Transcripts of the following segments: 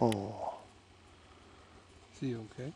Oh. Is he okay?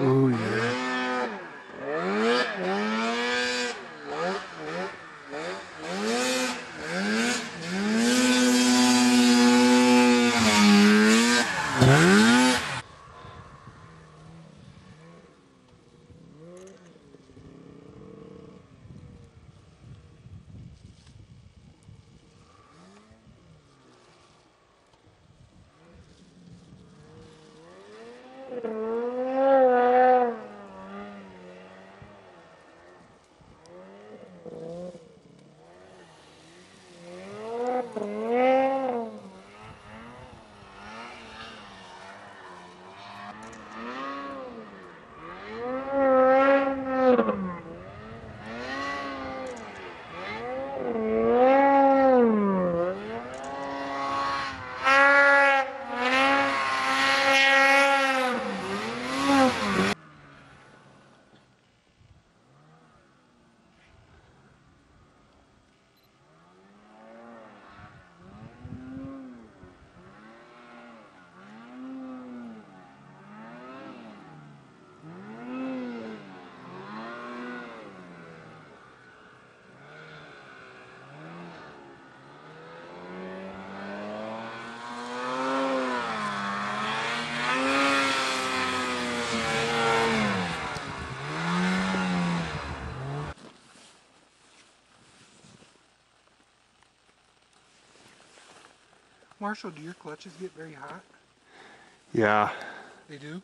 Oh yeah. Música Marshall, do your clutches get very hot? Yeah. They do?